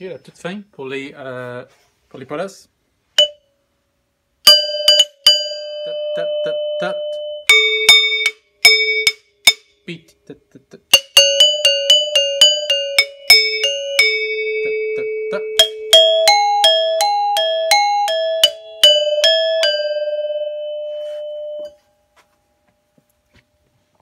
Ok, la toute fin pour les, euh, pour les polos. Tat, tat, tat, tat. Beat. Tat, tat, tat.